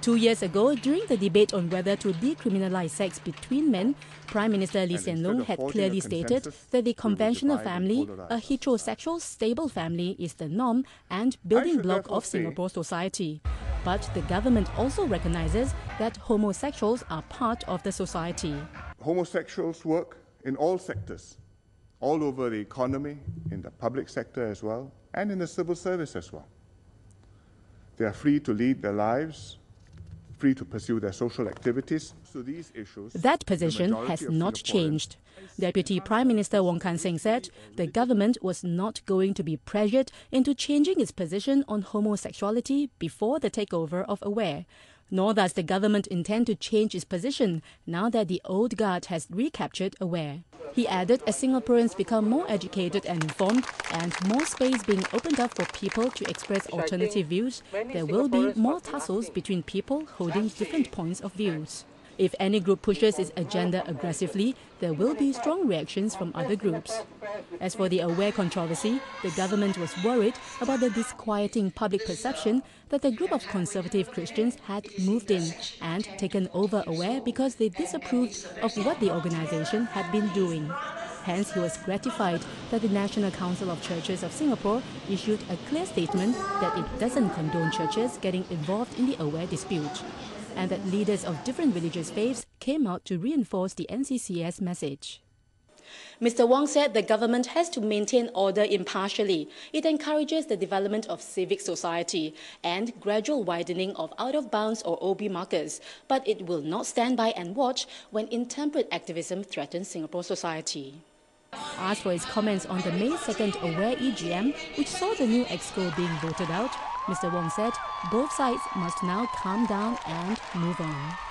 Two years ago, during the debate on whether to decriminalize sex between men, Prime Minister Lee Hsien Loong had clearly stated that the conventional family, a heterosexual stable family, is the norm and building block of Singapore society. But the government also recognizes that homosexuals are part of the society. Homosexuals work in all sectors, all over the economy, in the public sector as well, and in the civil service as well. They are free to lead their lives free to pursue their social activities. So these issues. That position has not changed. Deputy Prime Minister Wong Kan Seng said the government was not going to be pressured into changing its position on homosexuality before the takeover of Aware. Nor does the government intend to change its position now that the old guard has recaptured Aware. He added as Singaporeans become more educated and informed and more space being opened up for people to express alternative views, there will be more tussles between people holding different points of views. If any group pushes its agenda aggressively, there will be strong reactions from other groups. As for the Aware controversy, the government was worried about the disquieting public perception that a group of conservative Christians had moved in and taken over Aware because they disapproved of what the organization had been doing. Hence, he was gratified that the National Council of Churches of Singapore issued a clear statement that it doesn't condone churches getting involved in the Aware dispute and that leaders of different religious faiths came out to reinforce the NCCS message. Mr. Wong said the government has to maintain order impartially. It encourages the development of civic society and gradual widening of out of bounds or OB markers, but it will not stand by and watch when intemperate activism threatens Singapore society. Asked for his comments on the May 2nd Aware EGM, which saw the new EXCO being voted out, Mr. Wong said both sides must now calm down and move on.